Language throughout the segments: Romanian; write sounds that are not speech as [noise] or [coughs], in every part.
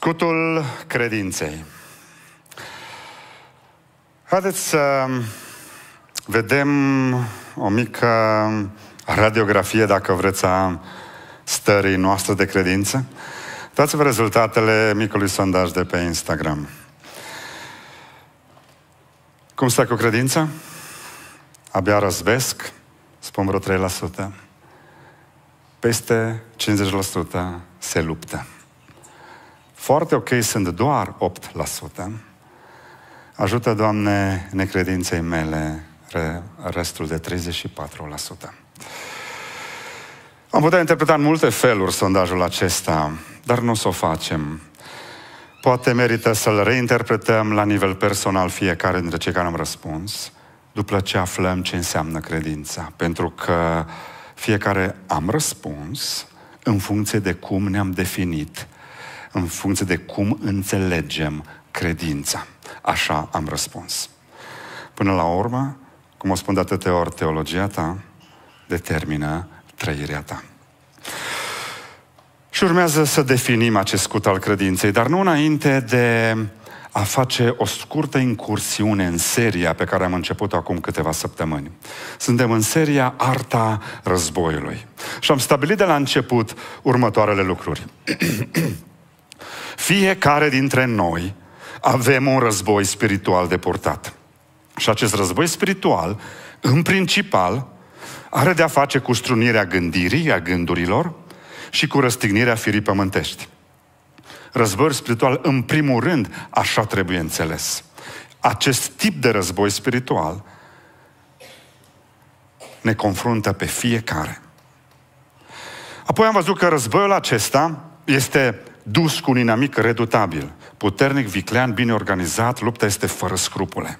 Scutul credinței. Haideți să vedem o mică radiografie, dacă vreți, a stării noastre de credință. Dați-vă rezultatele micului sondaj de pe Instagram. Cum stă cu credința? Abia răzbesc, spun vreo 3%. Peste 50% se luptă. Foarte ok sunt doar 8%. Ajută, Doamne, necredinței mele restul de 34%. Am putea interpreta în multe feluri sondajul acesta, dar nu o să o facem. Poate merită să-l reinterpretăm la nivel personal fiecare dintre cei care am răspuns, după ce aflăm ce înseamnă credința. Pentru că fiecare am răspuns în funcție de cum ne-am definit, în funcție de cum înțelegem credința. Așa am răspuns. Până la urmă, cum o spun de atâtea ori, teologia ta determină trăirea ta. Și urmează să definim acest scut al credinței, dar nu înainte de a face o scurtă incursiune în seria pe care am început acum câteva săptămâni. Suntem în seria Arta războiului. Și am stabilit de la început următoarele lucruri. [clears throat] Fiecare dintre noi avem un război spiritual de purtat. Și acest război spiritual, în principal, are de-a face cu strunirea gândirii, a gândurilor și cu răstignirea firii pământești. Războiul spiritual, în primul rând, așa trebuie înțeles. Acest tip de război spiritual ne confruntă pe fiecare. Apoi am văzut că războiul acesta este dus cu un inamic redutabil, puternic, viclean, bine organizat, lupta este fără scrupule.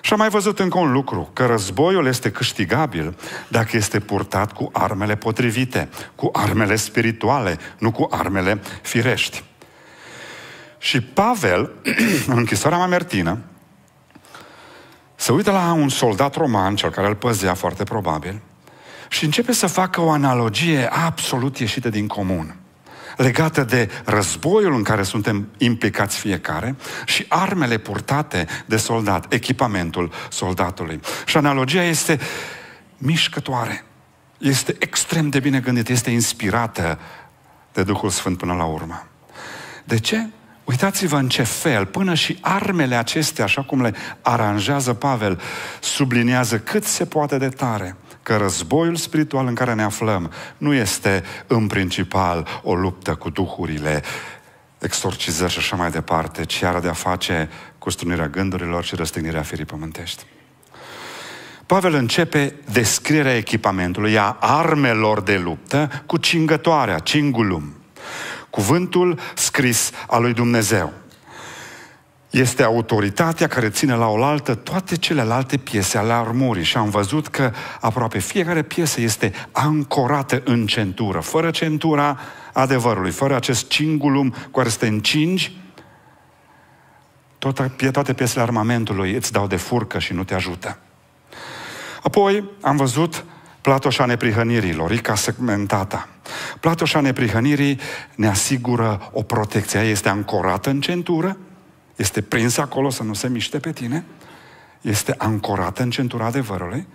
Și am mai văzut încă un lucru, că războiul este câștigabil dacă este purtat cu armele potrivite, cu armele spirituale, nu cu armele firești. Și Pavel, [clears throat] în închisoarea Mamertină, se uită la un soldat roman, cel care îl păzea foarte probabil, și începe să facă o analogie absolut ieșită din comun legată de războiul în care suntem implicați fiecare și armele purtate de soldat, echipamentul soldatului. Și analogia este mișcătoare. Este extrem de bine gândită, este inspirată de Duhul Sfânt până la urmă. De ce? Uitați-vă în ce fel, până și armele acestea, așa cum le aranjează Pavel, subliniază cât se poate de tare că războiul spiritual în care ne aflăm nu este în principal o luptă cu duhurile, exorcizări și așa mai departe, ci are de-a face cu strunirea gândurilor și răstignirea firii pământești. Pavel începe descrierea echipamentului, a armelor de luptă, cu cingătoarea, cingulum. Cuvântul scris al lui Dumnezeu. Este autoritatea care ține la oaltă toate celelalte piese ale armurii și am văzut că aproape fiecare piesă este ancorată în centură. Fără centura adevărului, fără acest cingulum cu care să te încingi, toate, toate piesele armamentului îți dau de furcă și nu te ajută. Apoi am văzut platoșa neprihănirii, lorica segmentata. Platoșa neprihănirii ne asigură o protecție. Ea este ancorată în centură, este prinsă acolo să nu se miște pe tine, este ancorată în centura adevărului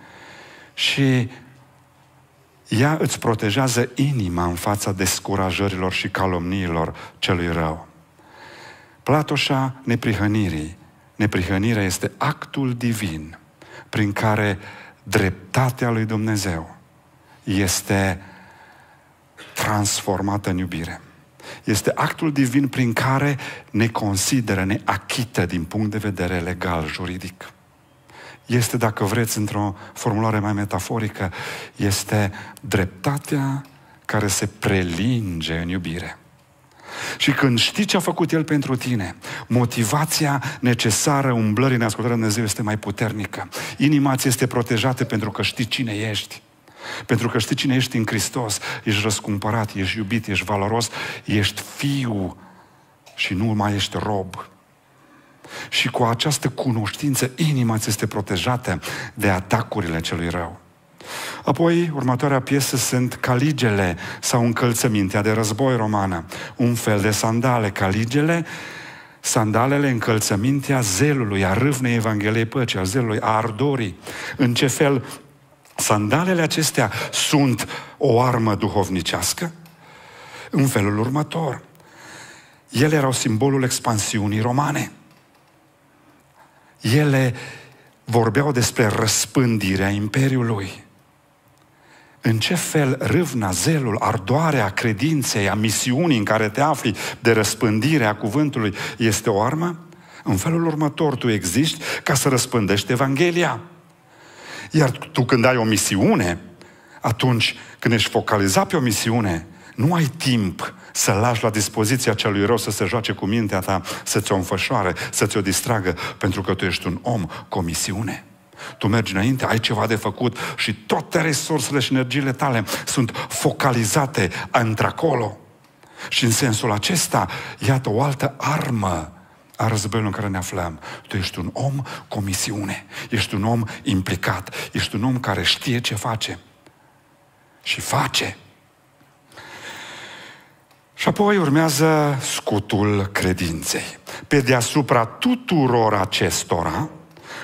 și ea îți protejează inima în fața descurajărilor și calomniilor celui rău. Platoșa neprihănirii. Neprihănirea este actul divin prin care dreptatea lui Dumnezeu este transformată în iubire. Este actul divin prin care ne consideră, ne achită din punct de vedere legal, juridic. Este, dacă vreți, într-o formulare mai metaforică, este dreptatea care se prelinge în iubire. Și când știi ce a făcut El pentru tine, motivația necesară umblării în ascultarea Dumnezeu este mai puternică. Inima ți este protejată pentru că știi cine ești. Pentru că știi cine ești în Hristos, ești răscumpărat, ești iubit, ești valoros, ești fiu și nu mai ești rob. Și cu această cunoștință, inima ți este protejată de atacurile celui rău. Apoi, următoarea piesă sunt caligele sau încălțămintea de război romană. Un fel de sandale. Caligele, sandalele, încălțămintea zelului, a râvnei Evangheliei Păcii, a zelului, a ardorii. În ce fel sandalele acestea sunt o armă duhovnicească? În felul următor. Ele erau simbolul expansiunii romane. Ele vorbeau despre răspândirea Imperiului. În ce fel râvna, zelul, ardoarea credinței, a misiunii în care te afli de răspândire a cuvântului este o armă? În felul următor, tu existi ca să răspândești Evanghelia. Iar tu când ai o misiune, atunci când ești focalizat pe o misiune, nu ai timp să lași la dispoziția celui rău să se joace cu mintea ta, să ți-o înfășoare, să ți-o distragă, pentru că tu ești un om cu o misiune. Tu mergi înainte, ai ceva de făcut și toate resursele și energiile tale sunt focalizate într-acolo. Și în sensul acesta, iată o altă armă a războiului în care ne aflăm. Tu ești un om cu o misiune. Ești un om implicat. Ești un om care știe ce face. Și face. Și apoi urmează scutul credinței. Pe deasupra tuturor acestora,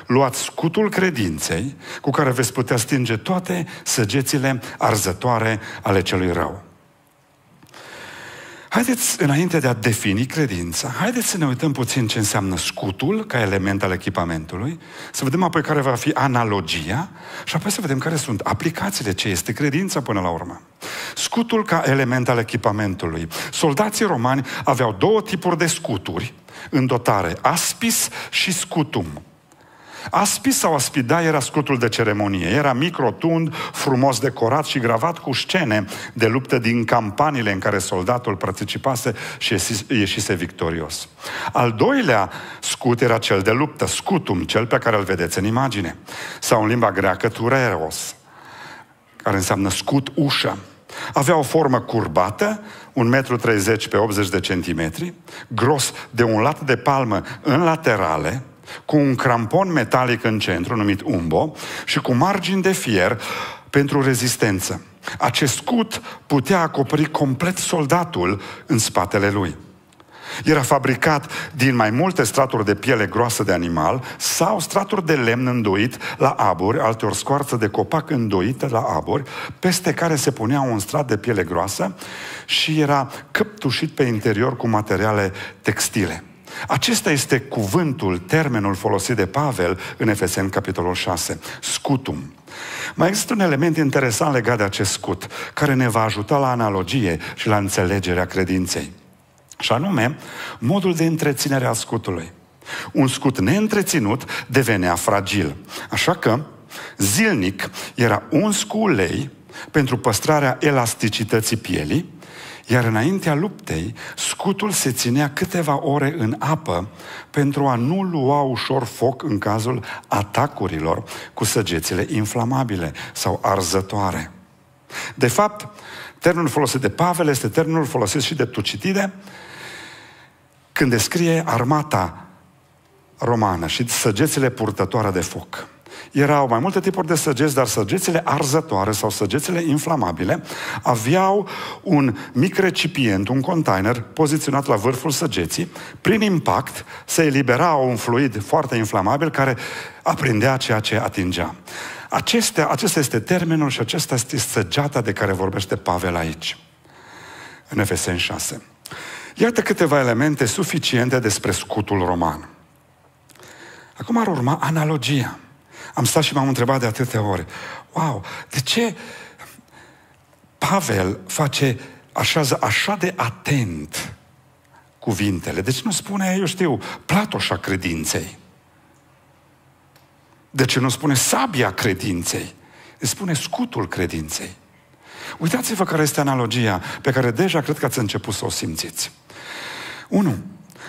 luați scutul credinței cu care veți putea stinge toate săgețile arzătoare ale celui rău. Haideți, înainte de a defini credința, haideți să ne uităm puțin ce înseamnă scutul ca element al echipamentului, să vedem apoi care va fi analogia și apoi să vedem care sunt aplicațiile, ce este credința până la urmă. Scutul ca element al echipamentului. Soldații romani aveau două tipuri de scuturi în dotare, aspis și scutum. Aspis sau aspida era scutul de ceremonie. Era mic, rotund, frumos decorat și gravat cu scene de luptă din campaniile în care soldatul participase și ieșise victorios. Al doilea scut era cel de luptă, scutum, cel pe care îl vedeți în imagine. Sau în limba greacă, tureros, care înseamnă scut ușă. Avea o formă curbată, 1,30 m pe 80 de centimetri, gros de un lat de palmă în laterale, cu un crampon metalic în centru, numit umbo, și cu margini de fier pentru rezistență. Acest scut putea acoperi complet soldatul în spatele lui. Era fabricat din mai multe straturi de piele groasă de animal sau straturi de lemn îndoit la aburi, alteori scoarță de copac îndoită la aburi, peste care se punea un strat de piele groasă și era căptușit pe interior cu materiale textile. Acesta este cuvântul, termenul folosit de Pavel în Efeseni, capitolul 6, scutum. Mai există un element interesant legat de acest scut, care ne va ajuta la analogie și la înțelegerea credinței. Și anume, modul de întreținere a scutului. Un scut neîntreținut devenea fragil. Așa că, zilnic, era uns cu ulei pentru păstrarea elasticității pielii iar înaintea luptei, scutul se ținea câteva ore în apă pentru a nu lua ușor foc în cazul atacurilor cu săgețile inflamabile sau arzătoare. De fapt, termenul folosit de Pavel este termenul folosit și de Tucitide când descrie armata romană și săgețile purtătoare de foc erau mai multe tipuri de săgeți, dar săgețile arzătoare sau săgețile inflamabile aveau un mic recipient, un container poziționat la vârful săgeții. Prin impact se elibera un fluid foarte inflamabil care aprindea ceea ce atingea. Acestea, acesta este termenul și acesta este săgeata de care vorbește Pavel aici, în Efeseni 6. Iată câteva elemente suficiente despre scutul roman. Acum ar urma analogia. Am stat și m-am întrebat de atâtea ori, wow, de ce Pavel face așa, așa de atent cuvintele? De ce nu spune, eu știu, platoșa credinței? De ce nu spune sabia credinței? Îi spune scutul credinței. Uitați-vă care este analogia pe care deja cred că ați început să o simțiți. 1.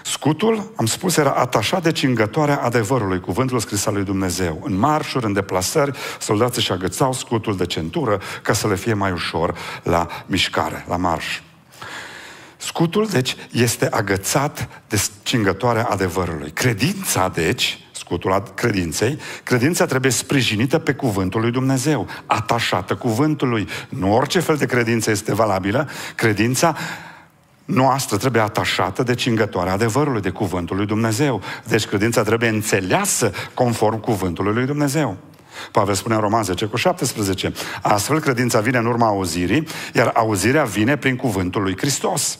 Scutul, am spus, era atașat de cingătoarea adevărului, cuvântul scris al lui Dumnezeu. În marșuri, în deplasări, soldații și agățau scutul de centură ca să le fie mai ușor la mișcare, la marș. Scutul, deci, este agățat de cingătoarea adevărului. Credința, deci, scutul credinței, credința trebuie sprijinită pe cuvântul lui Dumnezeu, atașată cuvântului. Nu orice fel de credință este valabilă, credința noastră trebuie atașată de cingătoarea adevărului, de cuvântul lui Dumnezeu. Deci credința trebuie înțeleasă conform cuvântului lui Dumnezeu. Pavel spune în Roman 10 cu 17. Astfel, credința vine în urma auzirii, iar auzirea vine prin cuvântul lui Hristos.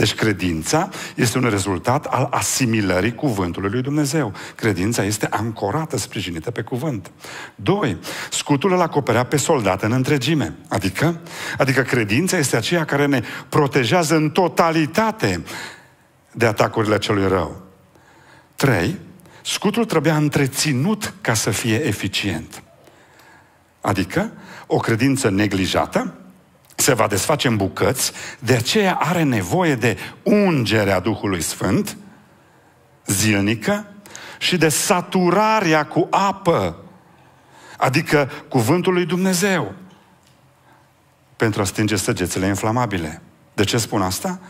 Deci credința este un rezultat al asimilării cuvântului lui Dumnezeu. Credința este ancorată, sprijinită pe cuvânt. Doi, scutul îl acoperea pe soldat în întregime. Adică, adică credința este aceea care ne protejează în totalitate de atacurile celui rău. Trei, scutul trebuia întreținut ca să fie eficient. Adică, o credință neglijată se va desface în bucăți, de aceea are nevoie de ungerea Duhului Sfânt, zilnică, și de saturarea cu apă, adică cuvântul lui Dumnezeu, pentru a stinge săgețele inflamabile. De ce spun asta?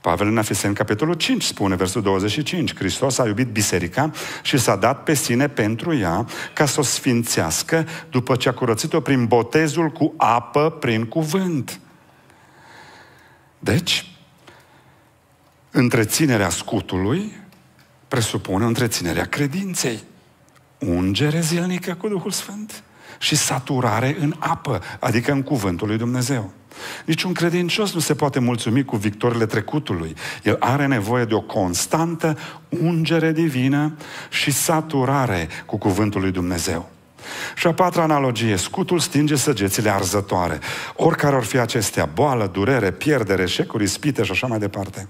Pavel în Efeseni, capitolul 5, spune versul 25, Hristos a iubit biserica și s-a dat pe sine pentru ea ca să o sfințească după ce a curățit-o prin botezul cu apă prin cuvânt. Deci, întreținerea scutului presupune întreținerea credinței. Ungere zilnică cu Duhul Sfânt și saturare în apă, adică în cuvântul lui Dumnezeu. Niciun credincios nu se poate mulțumi cu victorile trecutului. El are nevoie de o constantă ungere divină și saturare cu cuvântul lui Dumnezeu. Și a patra analogie, scutul stinge săgețile arzătoare. Oricare ar fi acestea, boală, durere, pierdere, eșecuri, spite și așa mai departe.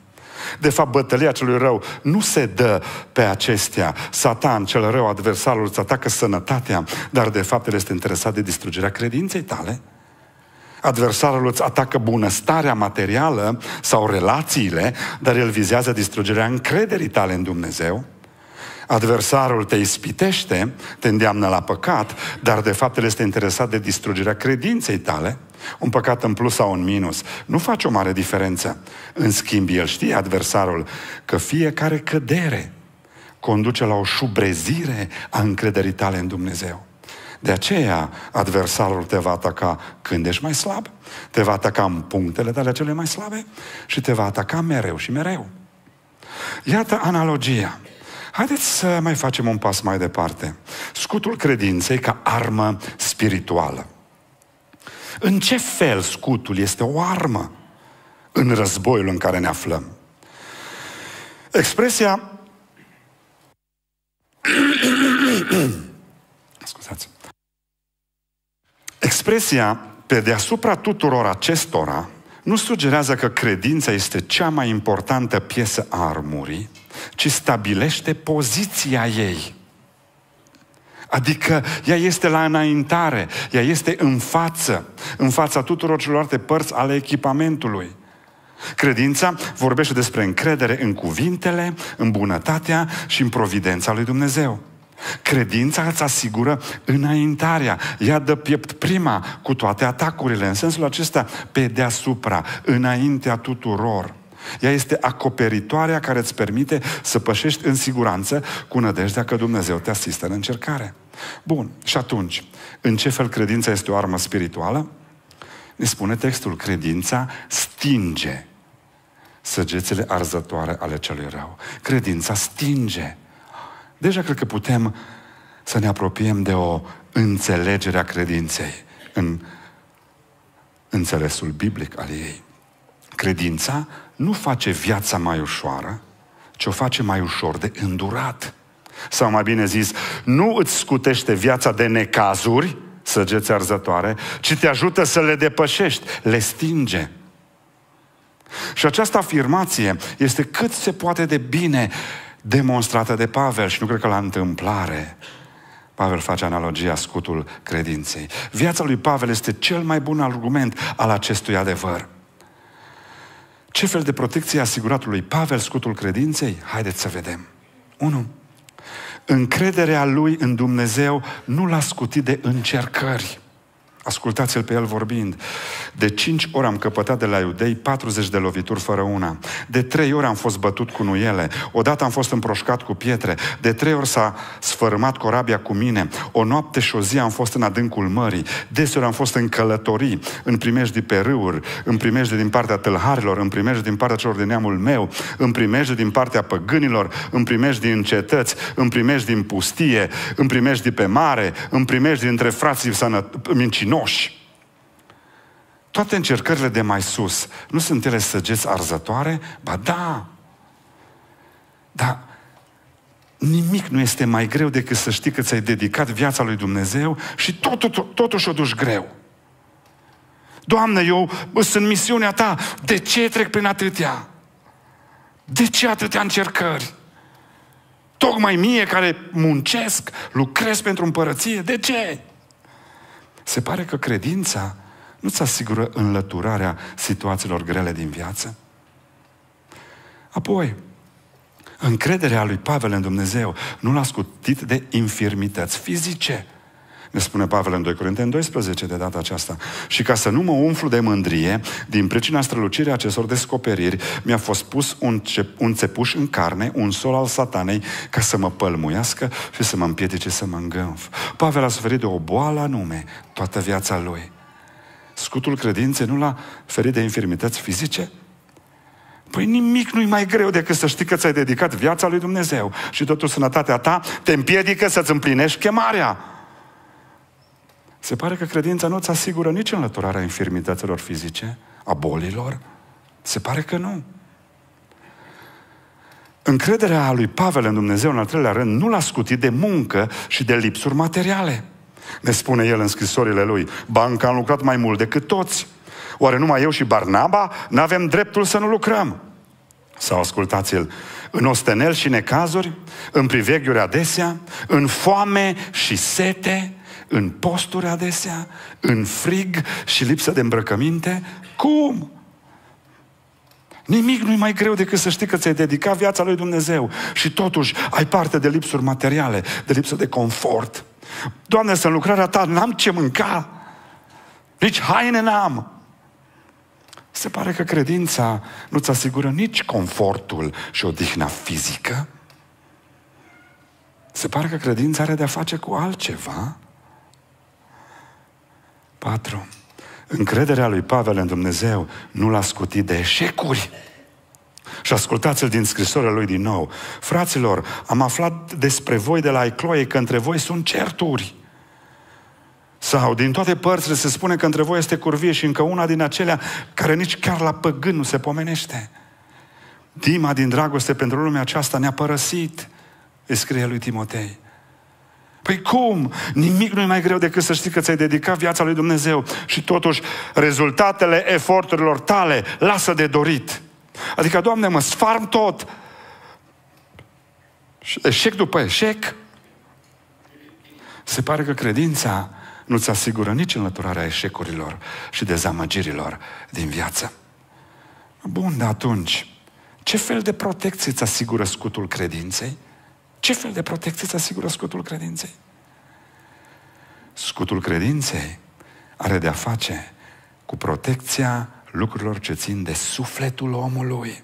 De fapt, bătălia celui rău nu se dă pe acestea. Satan, cel rău, adversarul, îți atacă sănătatea, dar de fapt el este interesat de distrugerea credinței tale. Adversarul îți atacă bunăstarea materială sau relațiile, dar el vizează distrugerea încrederii tale în Dumnezeu. Adversarul te ispitește, te îndeamnă la păcat, dar de fapt el este interesat de distrugerea credinței tale. Un păcat în plus sau în minus nu face o mare diferență. În schimb, el știe, adversarul, că fiecare cădere conduce la o șubrezire a încrederii tale în Dumnezeu. De aceea, adversarul te va ataca când ești mai slab, te va ataca în punctele tale cele mai slabe și te va ataca mereu și mereu. Iată analogia. Haideți să mai facem un pas mai departe. Scutul credinței ca armă spirituală. În ce fel scutul este o armă în războiul în care ne aflăm? Expresia [coughs] scuzați. Expresia pe deasupra tuturor acestora nu sugerează că credința este cea mai importantă piesă a armurii, ci stabilește poziția ei. Adică ea este la înaintare, ea este în față, în fața tuturor celorlalte părți ale echipamentului. Credința vorbește despre încredere în cuvintele, în bunătatea și în providența lui Dumnezeu. Credința îți asigură înaintarea. Ea dă piept prima cu toate atacurile. În sensul acesta, pe deasupra, înaintea tuturor. Ea este acoperitoarea care îți permite să pășești în siguranță cu nădejdea că Dumnezeu te asistă în încercare. Bun, și atunci, în ce fel credința este o armă spirituală? Ne spune textul, credința stinge săgețile arzătoare ale celui rău. Credința stinge Deja cred că putem să ne apropiem de o înțelegere a credinței în înțelesul biblic al ei. Credința nu face viața mai ușoară, ci o face mai ușor de îndurat. Sau mai bine zis, nu îți scutește viața de necazuri, săgeți arzătoare, ci te ajută să le depășești, le stinge. Și această afirmație este cât se poate de bine demonstrată de Pavel și nu cred că la întâmplare Pavel face analogia scutul credinței. Viața lui Pavel este cel mai bun argument al acestui adevăr. Ce fel de protecție a asigurat lui Pavel scutul credinței? Haideți să vedem. 1. Încrederea lui în Dumnezeu nu l-a scutit de încercări. Ascultați-l pe el vorbind. De cinci ori am căpătat de la iudei 40 de lovituri fără una. De trei ori am fost bătut cu nuiele. Odată am fost împroșcat cu pietre. De trei ori s-a sfărâmat corabia cu mine. O noapte și o zi am fost în adâncul mării. Deseori am fost în călătorii, în primejdi pe râuri, în primejdi din partea tâlharilor, în primejdi din partea celor de neamul meu, în primejdi din partea păgânilor, în primejdi din cetăți, în primejdi din pustie, în primejdi pe mare, în primejdi dintre frații sănăt- mincinoși mincinoși. Toate încercările de mai sus, nu sunt ele săgeți arzătoare? Ba da! Dar nimic nu este mai greu decât să știi că ți-ai dedicat viața lui Dumnezeu și totul, totuși o duci greu. Doamne, eu sunt misiunea Ta. De ce trec prin atâtea? De ce atâtea încercări? Tocmai mie care muncesc, lucrez pentru împărăție, de ce? Se pare că credința nu-ți asigură înlăturarea situațiilor grele din viață. Apoi, încrederea lui Pavel în Dumnezeu nu l-a scutit de infirmități fizice. Ne spune Pavel în 2 Corinteni 12 de data aceasta. Și ca să nu mă umflu de mândrie, din pricina strălucirii acestor descoperiri, mi-a fost pus un, ce, un țepuș în carne, un sol al satanei, ca să mă pălmuiască și să mă împiedice să mă îngânf. Pavel a suferit de o boală anume toată viața lui. Scutul credinței nu l-a ferit de infirmități fizice? Păi nimic nu-i mai greu decât să știi că ți-ai dedicat viața lui Dumnezeu și totul sănătatea ta te împiedică să-ți împlinești chemarea. Se pare că credința nu îți asigură nici înlăturarea infirmităților fizice, a bolilor. Se pare că nu. Încrederea lui Pavel în Dumnezeu, în al treilea rând, nu l-a scutit de muncă și de lipsuri materiale. Ne spune el în scrisorile lui, banca am lucrat mai mult decât toți. Oare numai eu și Barnaba n-avem dreptul să nu lucrăm? Sau ascultați-l, în ostenel și necazuri, în priveghiuri adesea, în foame și sete, în posturi adesea, în frig și lipsă de îmbrăcăminte? Cum? Nimic nu-i mai greu decât să știi că ți-ai dedicat viața lui Dumnezeu și totuși ai parte de lipsuri materiale, de lipsă de confort. Doamne, să în lucrarea Ta n-am ce mânca, nici haine n-am. Se pare că credința nu-ți asigură nici confortul și odihna fizică. Se pare că credința are de-a face cu altceva. 4. Încrederea lui Pavel în Dumnezeu nu l-a scutit de eșecuri. Și ascultați-l din scrisoarea lui din nou. Fraților, am aflat despre voi de la Ecloie că între voi sunt certuri. Sau din toate părțile se spune că între voi este curvie și încă una din acelea care nici chiar la păgân nu se pomenește. Dima din dragoste pentru lumea aceasta ne-a părăsit, îi scrie lui Timotei. Păi cum? Nimic nu e mai greu decât să știi că ți-ai dedicat viața lui Dumnezeu și totuși rezultatele eforturilor tale lasă de dorit. Adică, Doamne, mă sfarm tot. Eșec după eșec. Se pare că credința nu-ți asigură nici înlăturarea eșecurilor și dezamăgirilor din viață. Bun, de atunci, ce fel de protecție îți asigură scutul credinței? Ce fel de protecție îți asigură scutul credinței? Scutul credinței are de-a face cu protecția lucrurilor ce țin de sufletul omului.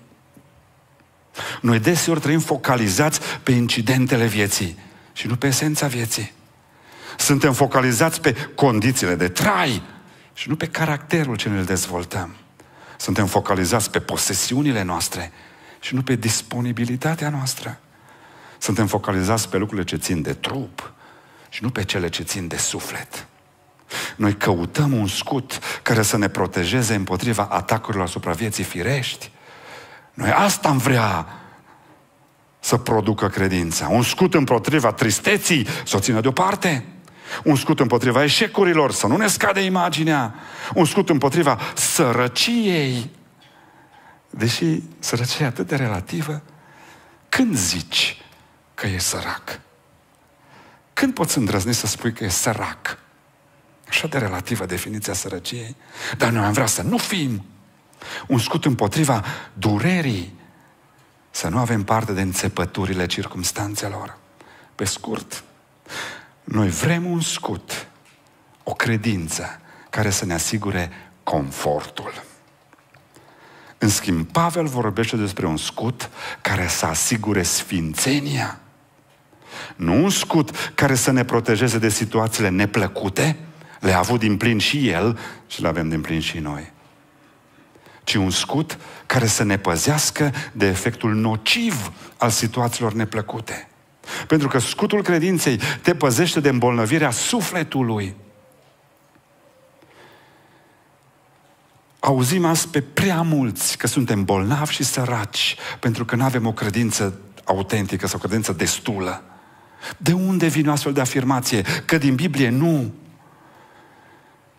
Noi deseori trăim focalizați pe incidentele vieții și nu pe esența vieții. Suntem focalizați pe condițiile de trai și nu pe caracterul ce ne dezvoltăm. Suntem focalizați pe posesiunile noastre și nu pe disponibilitatea noastră. Suntem focalizați pe lucrurile ce țin de trup și nu pe cele ce țin de suflet. Noi căutăm un scut care să ne protejeze împotriva atacurilor asupra vieții firești. Noi asta am vrea să producă credința. Un scut împotriva tristeții, să o țină deoparte. Un scut împotriva eșecurilor, să nu ne scade imaginea. Un scut împotriva sărăciei. Deși sărăcia e atât de relativă, când zici că e sărac? Când poți îndrăzni să spui că e sărac? Așa de relativă definiția sărăciei. Dar noi am vrea să nu fim un scut împotriva durerii, să nu avem parte de înțepăturile circumstanțelor. Pe scurt, noi vrem un scut, o credință care să ne asigure confortul. În schimb, Pavel vorbește despre un scut care să asigure sfințenia. Nu un scut care să ne protejeze de situațiile neplăcute, le-a avut din plin și el și le avem din plin și noi. Ci un scut care să ne păzească de efectul nociv al situațiilor neplăcute. Pentru că scutul credinței te păzește de îmbolnăvirea sufletului. Auzim azi pe prea mulți că suntem bolnavi și săraci pentru că nu avem o credință autentică sau o credință destulă. De unde vine o astfel de afirmație? Că din Biblie nu.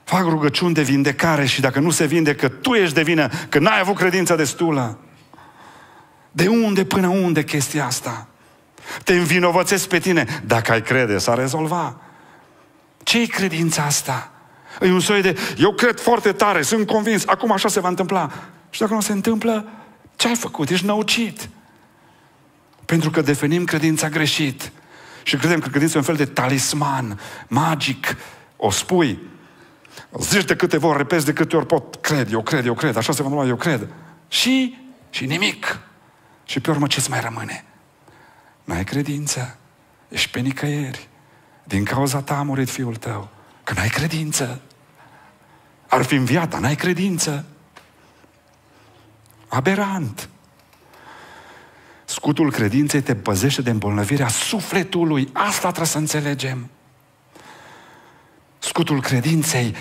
Fac rugăciuni de vindecare și dacă nu se vindecă, tu ești de vină că n-ai avut credință destulă. De unde până unde chestia asta? Te învinovățesc pe tine. Dacă ai crede, s-a rezolva. ce e credința asta? E un soi de, eu cred foarte tare, sunt convins, acum așa se va întâmpla. Și dacă nu se întâmplă, ce ai făcut? Ești năucit. Pentru că definim credința greșit. Și credem că credința e un fel de talisman, magic. O spui, zici de câte ori, repezi de câte ori pot, cred, eu cred, eu cred, așa se va întâmpla, eu cred. Și, și nimic. Și pe urmă ce-ți mai rămâne? N-ai credință. Ești pe nicăieri. Din cauza ta a murit fiul tău. Că n-ai credință. Ar fi înviat, dar n-ai credință. Aberant. Scutul credinței te păzește de îmbolnăvirea sufletului. Asta trebuie să înțelegem. Scutul credinței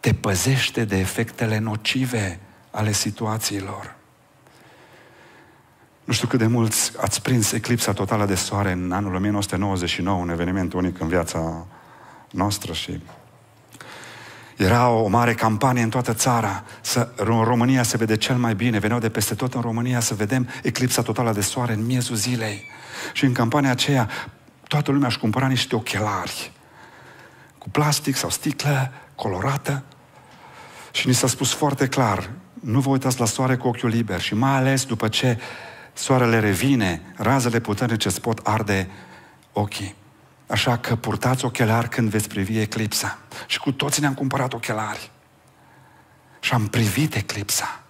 te păzește de efectele nocive ale situațiilor. Nu știu cât de mulți ați prins eclipsa totală de soare în anul 1999, un eveniment unic în viața noastră și era o mare campanie în toată țara. Să, în România se vede cel mai bine. Veneau de peste tot în România să vedem eclipsa totală de soare în miezul zilei. Și în campania aceea toată lumea își cumpăra niște ochelari cu plastic sau sticlă colorată și ni s-a spus foarte clar, nu vă uitați la soare cu ochiul liber și mai ales după ce soarele revine, razele puternice îți pot arde ochii. Așa că purtați ochelari când veți privi eclipsa. Și cu toții ne-am cumpărat ochelari. Și am privit eclipsa.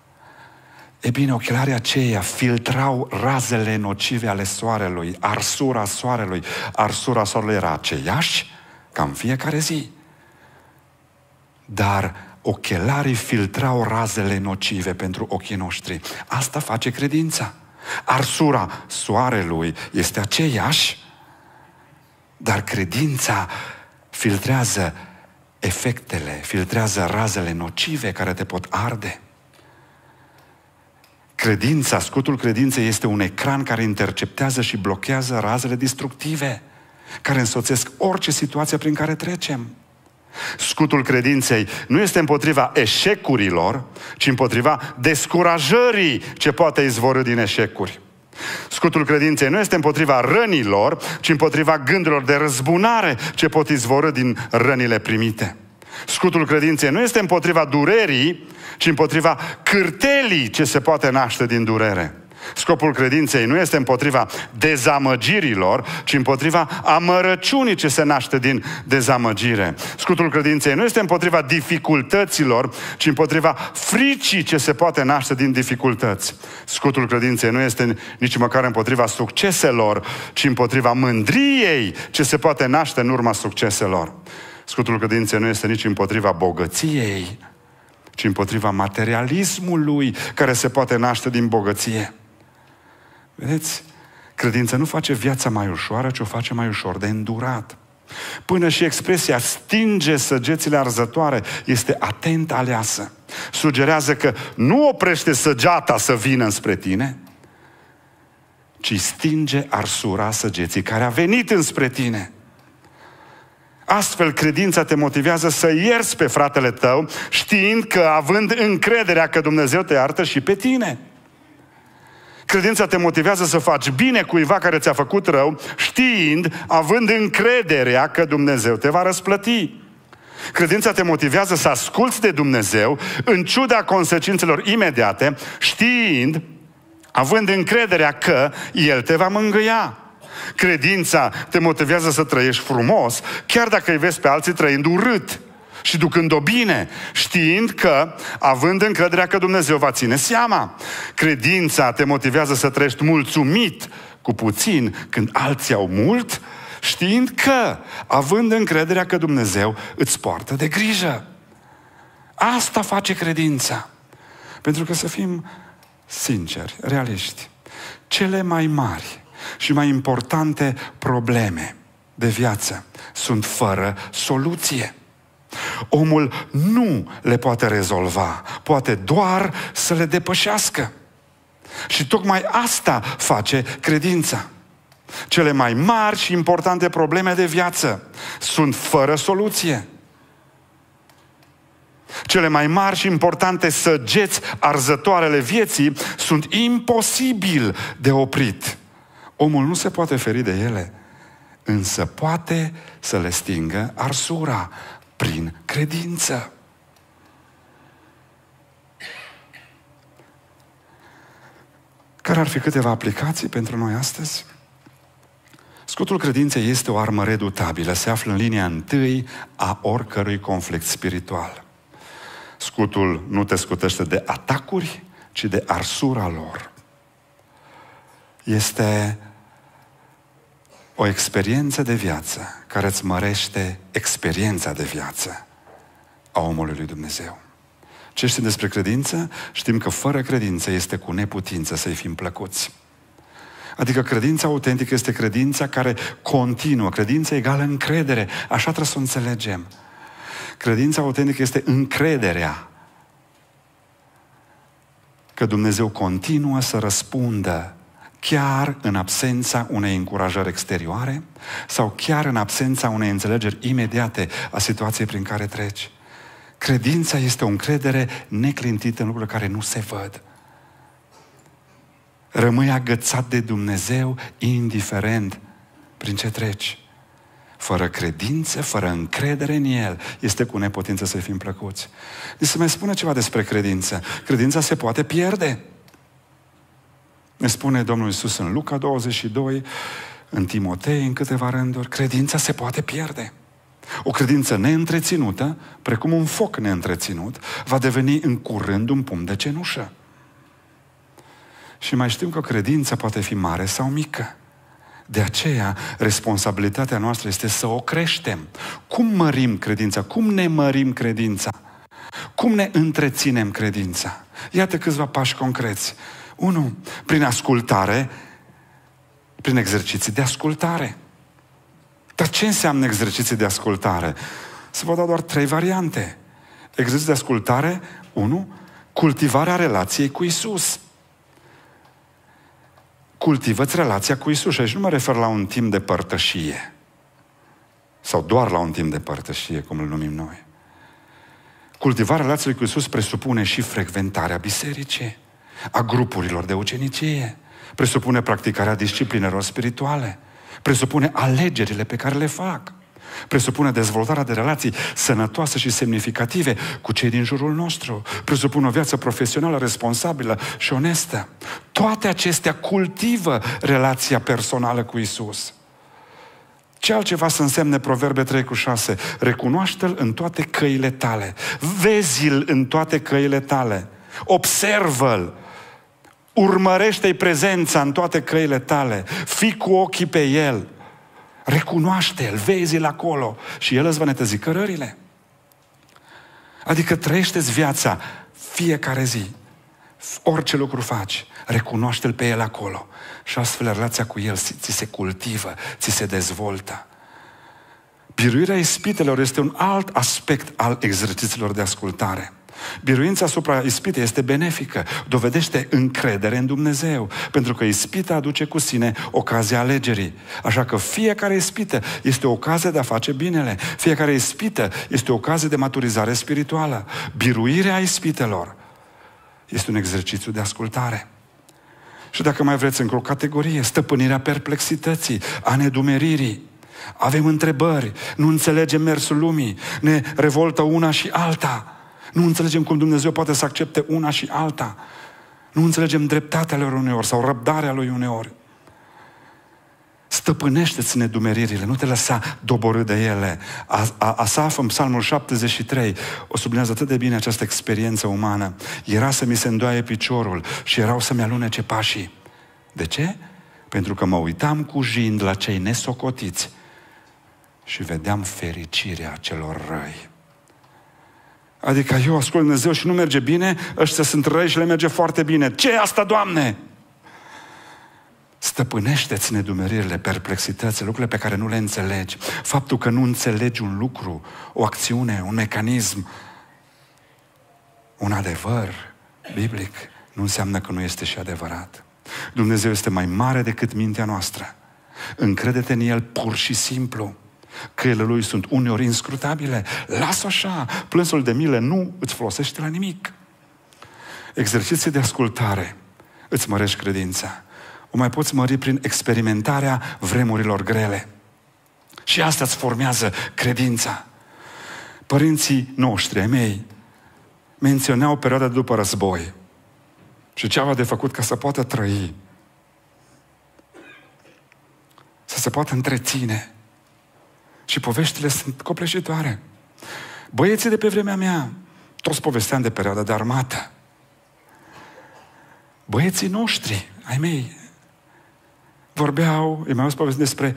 E bine, ochelarii aceia filtrau razele nocive ale soarelui, arsura soarelui. Arsura soarelui era aceeași ca în fiecare zi. Dar ochelarii filtrau razele nocive pentru ochii noștri. Asta face credința. Arsura soarelui este aceeași, dar credința filtrează efectele, filtrează razele nocive care te pot arde. Credința, scutul credinței este un ecran care interceptează și blochează razele destructive, care însoțesc orice situație prin care trecem. Scutul credinței nu este împotriva eșecurilor, ci împotriva descurajării ce poate izvorâ din eșecuri. Scutul credinței nu este împotriva rănilor, ci împotriva gândurilor de răzbunare ce pot izvorâ din rănile primite. Scutul credinței nu este împotriva durerii, ci împotriva cârtelii ce se poate naște din durere. Scopul credinței nu este împotriva dezamăgirilor, ci împotriva amărăciunii ce se naște din dezamăgire. Scutul credinței nu este împotriva dificultăților, ci împotriva fricii ce se poate naște din dificultăți. Scutul credinței nu este nici măcar împotriva succeselor, ci împotriva mândriei ce se poate naște în urma succeselor. Scutul credinței nu este nici împotriva bogăției, ci împotriva materialismului care se poate naște din bogăție. Vedeți? Credința nu face viața mai ușoară, ci o face mai ușor de îndurat. Până și expresia stinge săgețile arzătoare este atent aleasă. Sugerează că nu oprește săgeata să vină înspre tine, ci stinge arsura săgeții care a venit înspre tine. Astfel, credința te motivează să ierți pe fratele tău, știind că, având încrederea că Dumnezeu te iartă și pe tine. Credința te motivează să faci bine cuiva care ți-a făcut rău, știind, având încrederea că Dumnezeu te va răsplăti. Credința te motivează să asculți de Dumnezeu în ciuda consecințelor imediate, știind, având încrederea că El te va mângâia. Credința te motivează să trăiești frumos, chiar dacă îi vezi pe alții trăind urât. Și ducând-o bine, știind că, având încrederea că Dumnezeu va ține seama. Credința te motivează să trăiești mulțumit cu puțin când alții au mult, știind că, având încrederea că Dumnezeu îți poartă de grijă. Asta face credința. Pentru că să fim sinceri, realiști, cele mai mari și mai importante probleme de viață sunt fără soluție. Omul nu le poate rezolva, poate doar să le depășească. Și tocmai asta face credința. Cele mai mari și importante probleme de viață sunt fără soluție. Cele mai mari și importante săgeți arzătoarele vieții sunt imposibil de oprit. Omul nu se poate feri de ele, însă poate să le stingă arsura prin credință. Care ar fi câteva aplicații pentru noi astăzi? Scutul credinței este o armă redutabilă, se află în linia întâi a oricărui conflict spiritual. Scutul nu te scutește de atacuri, ci de arsura lor. Este o experiență de viață care îți mărește experiența de viață a omului lui Dumnezeu. Ce știm despre credință? Știm că fără credință este cu neputință să-i fim plăcuți. Adică credința autentică este credința care continuă, credința egală încredere. Așa trebuie să o înțelegem. Credința autentică este încrederea că Dumnezeu continuă să răspundă chiar în absența unei încurajări exterioare sau chiar în absența unei înțelegeri imediate a situației prin care treci. Credința este o încredere neclintită în lucruri care nu se văd. Rămâi agățat de Dumnezeu indiferent prin ce treci. Fără credință, fără încredere în El, este cu neputință să fim plăcuți. Ni se mai spune ceva despre credință. Credința se poate pierde. Ne spune Domnul Iisus în Luca 22, în Timotei, în câteva rânduri, credința se poate pierde. O credință neîntreținută, precum un foc neîntreținut, va deveni în curând un pumn de cenușă. Și mai știm că credința poate fi mare sau mică. De aceea, responsabilitatea noastră este să o creștem. Cum mărim credința? Cum ne mărim credința? Cum ne întreținem credința? Iată câțiva pași concreți. Unu, prin ascultare, prin exerciții de ascultare. Dar ce înseamnă exerciții de ascultare? Să vă dau doar trei variante. Exerciții de ascultare, unu, cultivarea relației cu Isus. Cultivă-ți relația cu Isus. Și aici nu mă refer la un timp de părtășie. Sau doar la un timp de părtășie, cum îl numim noi. Cultivarea relației cu Isus presupune și frecventarea bisericii a grupurilor de ucenicie. Presupune practicarea disciplinelor spirituale. Presupune alegerile pe care le fac. Presupune dezvoltarea de relații sănătoase și semnificative cu cei din jurul nostru. Presupune o viață profesională responsabilă și onestă. Toate acestea cultivă relația personală cu Isus. Ce altceva să însemne Proverbe 3 cu 6? Recunoaște-L în toate căile tale. Vezi-L în toate căile tale. Observă-L Urmărește-i prezența în toate căile tale. Fii cu ochii pe El. Recunoaște-L, vezi-L acolo și El îți va netezi cărările. Adică trăiește-ți viața fiecare zi. Orice lucru faci, recunoaște-L pe El acolo. Și astfel relația cu El ți se cultivă, ți se dezvoltă. Biruirea ispitelor este un alt aspect al exercițiilor de ascultare. Biruința asupra ispitei este benefică, dovedește încredere în Dumnezeu, pentru că ispita aduce cu sine ocazia alegerii. Așa că fiecare ispită este o ocazie de a face binele, fiecare ispită este o ocazie de maturizare spirituală. Biruirea ispitelor este un exercițiu de ascultare. Și dacă mai vreți încă o categorie, stăpânirea perplexității, a nedumeririi. Avem întrebări, nu înțelegem mersul lumii, ne revoltă una și alta. Nu înțelegem cum Dumnezeu poate să accepte una și alta. Nu înțelegem dreptatea lor uneori sau răbdarea lui uneori. Stăpânește-ți nedumeririle, nu te lăsa doborât de ele. Asaf în psalmul 73 o sublinează atât de bine această experiență umană. Era să mi se îndoaie piciorul și erau să-mi alunece pașii. De ce? Pentru că mă uitam cu jind la cei nesocotiți și vedeam fericirea celor răi. Adică eu ascult Dumnezeu și nu merge bine, ăștia sunt răi și le merge foarte bine. ce e asta, Doamne? Stăpânește-ți nedumeririle, perplexitățile, lucrurile pe care nu le înțelegi. Faptul că nu înțelegi un lucru, o acțiune, un mecanism, un adevăr biblic, nu înseamnă că nu este și adevărat. Dumnezeu este mai mare decât mintea noastră. Încrede-te în El pur și simplu. Căile Lui sunt uneori inscrutabile. Lasă așa. Plânsul de milă nu îți folosește la nimic. Exerciții de ascultare îți mărești credința o mai poți mări prin experimentarea vremurilor grele. Și asta îți formează credința. Părinții noștri, ai mei, menționau perioada după război și ce avea de făcut ca să poată trăi, să se poată întreține. Și poveștile sunt copleșitoare. Băieții de pe vremea mea, toți povesteam de perioada de armată. Băieții noștri, ai mei, vorbeau, îi mai povesti despre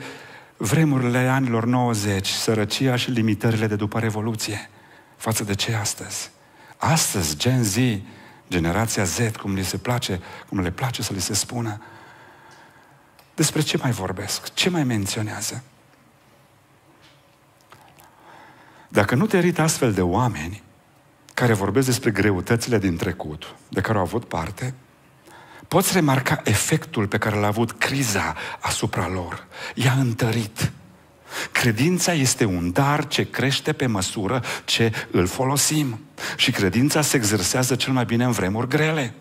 vremurile anilor 90, sărăcia și limitările de după Revoluție, față de ce astăzi. Astăzi, Gen Z, generația Z, cum li se place, cum le place să li se spună, despre ce mai vorbesc? Ce mai menționează? Dacă nu te erit astfel de oameni care vorbesc despre greutățile din trecut, de care au avut parte, poți remarca efectul pe care l-a avut criza asupra lor. I-a întărit. Credința este un dar ce crește pe măsură ce îl folosim. Și credința se exersează cel mai bine în vremuri grele.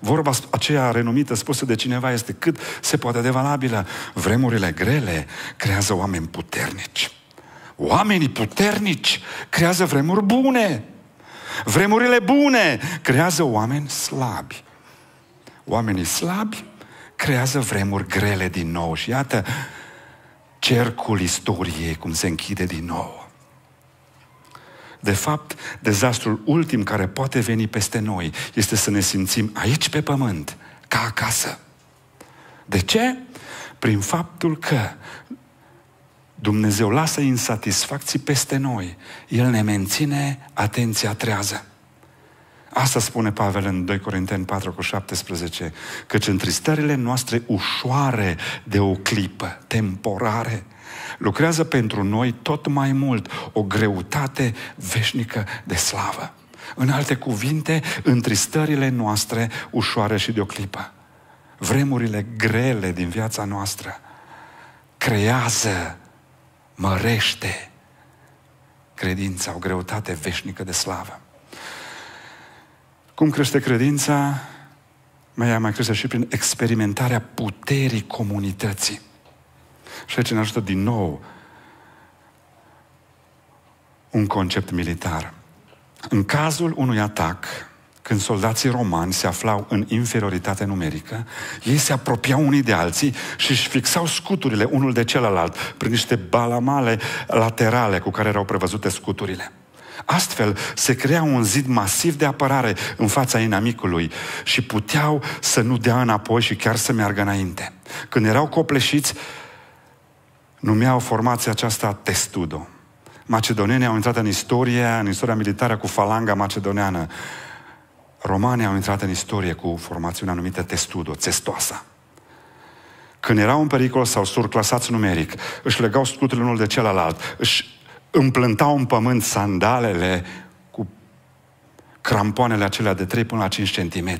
Vorba aceea renumită spusă de cineva este cât se poate de valabilă. Vremurile grele creează oameni puternici. Oamenii puternici creează vremuri bune. Vremurile bune creează oameni slabi. Oamenii slabi creează vremuri grele din nou și iată cercul istoriei cum se închide din nou. De fapt, dezastrul ultim care poate veni peste noi este să ne simțim aici pe pământ, ca acasă. De ce? Prin faptul că Dumnezeu lasă insatisfacții peste noi. El ne menține atenția trează. Asta spune Pavel în 2 Corinteni 4 cu 17, căci întristările noastre ușoare de o clipă, temporare, lucrează pentru noi tot mai mult o greutate veșnică de slavă. În alte cuvinte, întristările noastre ușoare și de o clipă. Vremurile grele din viața noastră creează, mărește credința, o greutate veșnică de slavă. Cum crește credința? Mai mai crește și prin experimentarea puterii comunității. Și aici ne ajută din nou un concept militar. În cazul unui atac, când soldații romani se aflau în inferioritate numerică, ei se apropiau unii de alții și își fixau scuturile unul de celălalt prin niște balamale laterale cu care erau prevăzute scuturile. Astfel se crea un zid masiv de apărare în fața inamicului și puteau să nu dea înapoi și chiar să meargă înainte. Când erau copleșiți, numeau formația aceasta testudo. Macedonienii au intrat în istorie, în istoria militară cu falanga macedoneană. Romanii au intrat în istorie cu formațiunea numită testudo, testoasa. Când erau în pericol sau surclasați numeric, își legau scuturile unul de celălalt, își împlântau în pământ sandalele cu crampoanele acelea de 3 până la 5 cm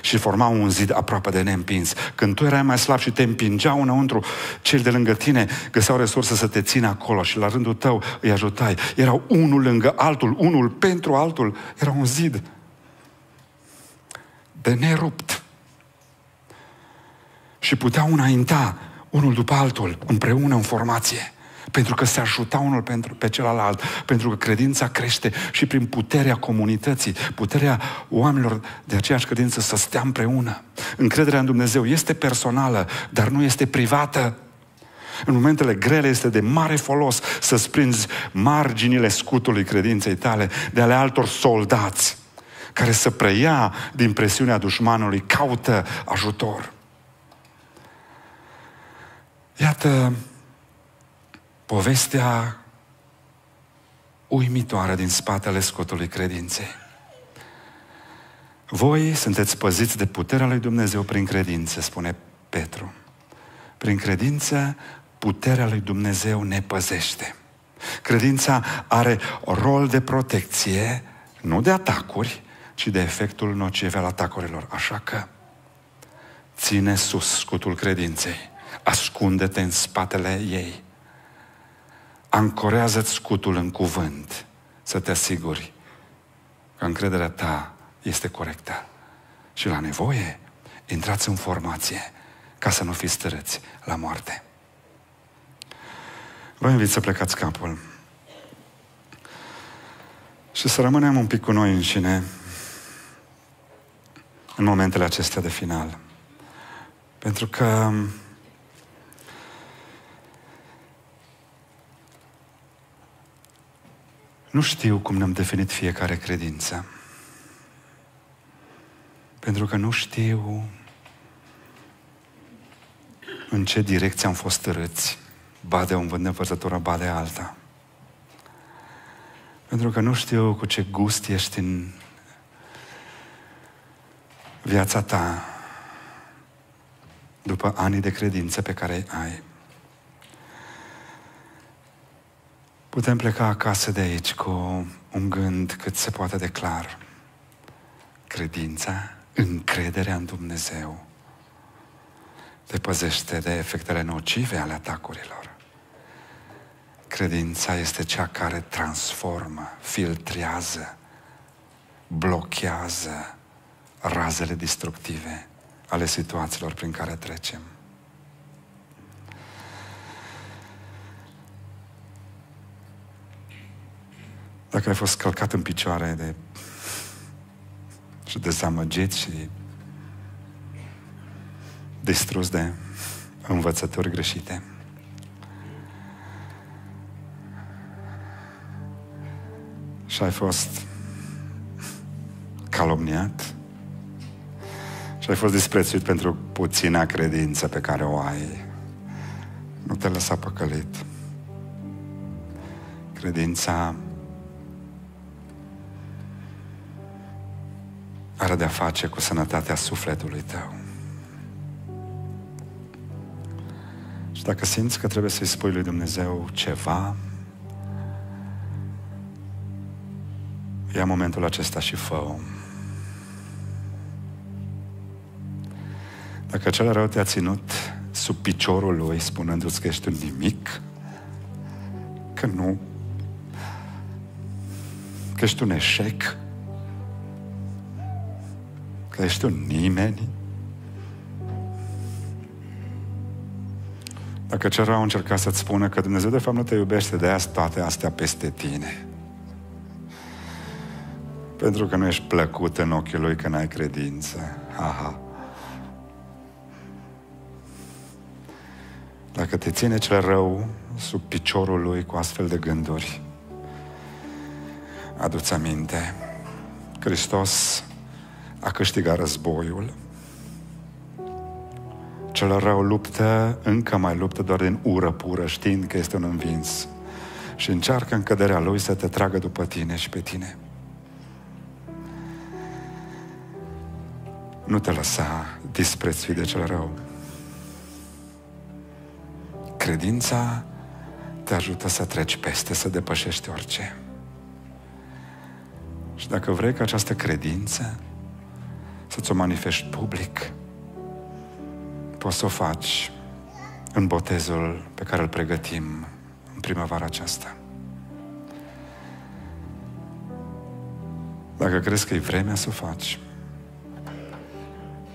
și formau un zid aproape de neîmpins. Când tu erai mai slab și te împingeau înăuntru, cei de lângă tine găseau resurse să te țină acolo și la rândul tău îi ajutai. Erau unul lângă altul, unul pentru altul. Era un zid de nerupt. Și puteau înainta unul după altul, împreună în formație. Pentru că se ajuta unul pentru, pe celălalt, pentru că credința crește și prin puterea comunității, puterea oamenilor de aceeași credință să stea împreună. Încrederea în Dumnezeu este personală, dar nu este privată. În momentele grele este de mare folos să-ți prinzi marginile scutului credinței tale de ale altor soldați care să preia din presiunea dușmanului, caută ajutor. Iată povestea uimitoare din spatele scotului credinței. Voi sunteți păziți de puterea lui Dumnezeu prin credință, spune Petru. Prin credință, puterea lui Dumnezeu ne păzește. Credința are rol de protecție, nu de atacuri, ci de efectul nociv al atacurilor. Așa că ține sus scutul credinței, ascunde-te în spatele ei, ancorează-ți scutul în cuvânt, să te asiguri că încrederea ta este corectă. Și la nevoie, intrați în formație ca să nu fiți stărăți la moarte. Vă invit să plecați capul și să rămânem un pic cu noi înșine în momentele acestea de final. Pentru că nu știu cum ne-am definit fiecare credință. Pentru că nu știu în ce direcție am fost târâți, ba de un vânt de învățătură, ba de alta. Pentru că nu știu cu ce gust ești în viața ta după anii de credință pe care ai. Putem pleca acasă de aici cu un gând cât se poate de clar. Credința, încrederea în Dumnezeu te păzește de efectele nocive ale atacurilor. Credința este cea care transformă, filtrează, blochează, razele destructive ale situațiilor prin care trecem. Dacă ai fost călcat în picioare de și dezamăgit și distrus de învățături greșite. Și ai fost calomniat, și ai fost disprețuit pentru puțina credință pe care o ai. Nu te lăsa păcălit. Credința are de-a face cu sănătatea sufletului tău. Și dacă simți că trebuie să-i spui lui Dumnezeu ceva, ia momentul acesta și fă Dacă cel rău te-a ținut sub piciorul lui, spunându-ți că ești un nimic, că nu, că ești un eșec, că ești un nimeni, Dacă cel rău încerca să-ți spună că Dumnezeu de fapt nu te iubește, de aia toate astea peste tine. Pentru că nu ești plăcut în ochii lui că n-ai credință. Aha. Dacă te ține cel rău sub piciorul lui cu astfel de gânduri, adu-ți aminte, Hristos a câștigat războiul. Cel rău luptă, încă mai luptă doar din ură pură, știind că este un învins. Și încearcă în căderea lui să te tragă după tine și pe tine. Nu te lăsa disprețuit de cel rău. Credința te ajută să treci peste, să depășești orice. Și dacă vrei ca această credință să-ți o manifesti public, poți să o faci în botezul pe care îl pregătim în primăvara aceasta. Dacă crezi că e vremea să o faci,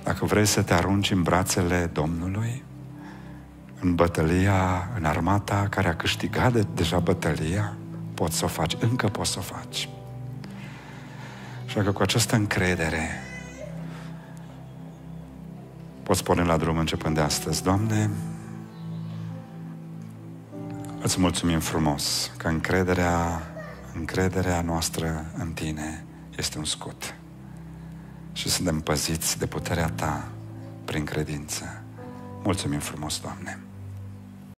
dacă vrei să te arunci în brațele Domnului, în bătălia, în armata care a câștigat de, deja bătălia, poți să o faci, încă poți să o faci. Și că cu această încredere poți spune la drum începând de astăzi, Doamne, îți mulțumim frumos că încrederea, încrederea noastră în Tine este un scut și suntem păziți de puterea Ta prin credință. Mulțumim frumos, Doamne!